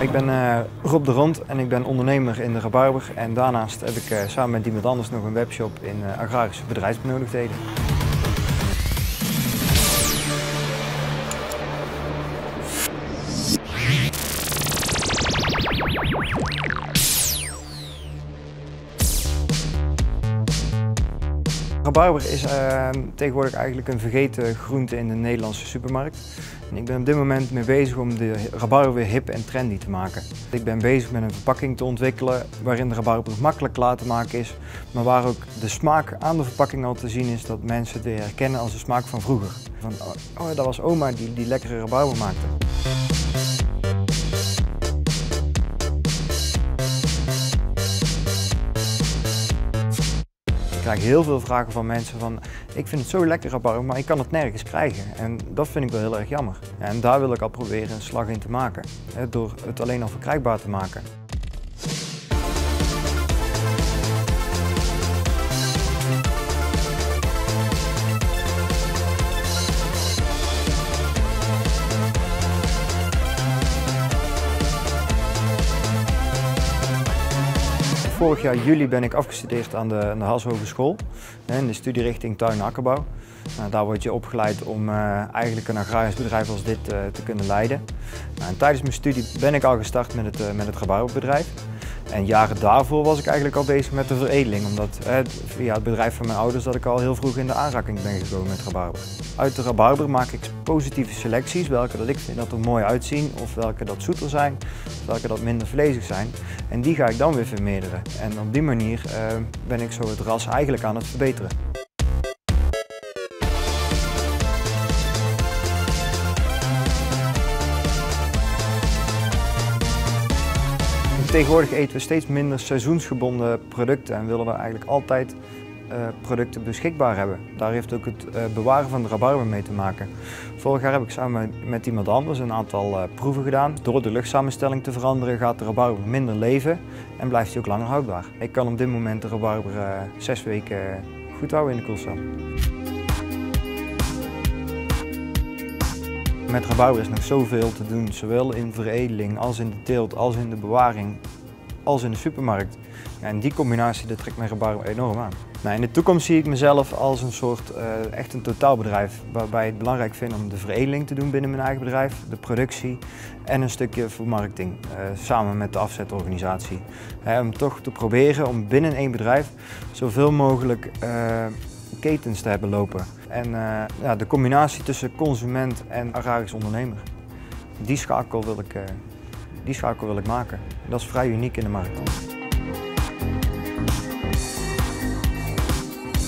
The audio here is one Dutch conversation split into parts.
Ik ben uh, Rob de Rond en ik ben ondernemer in de Rabarber. En daarnaast heb ik uh, samen met iemand anders nog een webshop in uh, agrarische bedrijfsbenodigdheden. Rabarber is uh, tegenwoordig eigenlijk een vergeten groente in de Nederlandse supermarkt. En ik ben op dit moment mee bezig om de rabarber weer hip en trendy te maken. Ik ben bezig met een verpakking te ontwikkelen waarin de rabarber makkelijk klaar te maken is, maar waar ook de smaak aan de verpakking al te zien is dat mensen het herkennen als de smaak van vroeger. Van, oh, dat was oma die die lekkere rabarber maakte. Krijg heel veel vragen van mensen van ik vind het zo lekker rabarber, maar ik kan het nergens krijgen. En dat vind ik wel heel erg jammer. En daar wil ik al proberen een slag in te maken, door het alleen al verkrijgbaar te maken. Vorig jaar juli ben ik afgestudeerd aan de, aan de Hogeschool in de studierichting tuin- en akkerbouw. Nou, daar word je opgeleid om uh, eigenlijk een agrarisch bedrijf als dit uh, te kunnen leiden. Nou, tijdens mijn studie ben ik al gestart met het, uh, met het gebouwbedrijf. En jaren daarvoor was ik eigenlijk al bezig met de veredeling, omdat via het bedrijf van mijn ouders dat ik al heel vroeg in de aanraking ben gekomen met rabarber. Uit de rabarber maak ik positieve selecties, welke dat ik vind dat er mooi uitzien, of welke dat zoeter zijn, welke dat minder vlezig zijn. En die ga ik dan weer vermeerderen. En op die manier ben ik zo het ras eigenlijk aan het verbeteren. Tegenwoordig eten we steeds minder seizoensgebonden producten en willen we eigenlijk altijd uh, producten beschikbaar hebben. Daar heeft ook het uh, bewaren van de rabarber mee te maken. Vorig jaar heb ik samen met iemand anders een aantal uh, proeven gedaan. Door de luchtsamenstelling te veranderen gaat de rabarber minder leven en blijft hij ook langer houdbaar. Ik kan op dit moment de rabarber zes weken goed houden in de koelcel. Met rabarber is nog zoveel te doen, zowel in veredeling als in de teelt, als in de bewaring, als in de supermarkt. En die combinatie dat trekt mijn rabarber enorm aan. Nou, in de toekomst zie ik mezelf als een soort uh, echt een totaalbedrijf, waarbij ik het belangrijk vind om de veredeling te doen binnen mijn eigen bedrijf, de productie en een stukje vermarkting, uh, samen met de afzetorganisatie. om toch te proberen om binnen één bedrijf zoveel mogelijk uh, ketens te hebben lopen. En uh, ja, de combinatie tussen consument en agrarisch ondernemer. Die schakel wil ik, uh, die schakel wil ik maken. Dat is vrij uniek in de markt.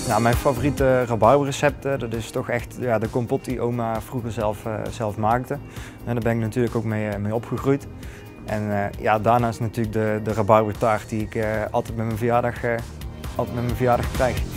Nou, mijn favoriete rabarberrecepten, dat is toch echt ja, de kompot die oma vroeger zelf, uh, zelf maakte. En daar ben ik natuurlijk ook mee, mee opgegroeid. En ja, daarnaast natuurlijk de, de rabarbertaart die ik altijd met mijn verjaardag, altijd met mijn verjaardag krijg.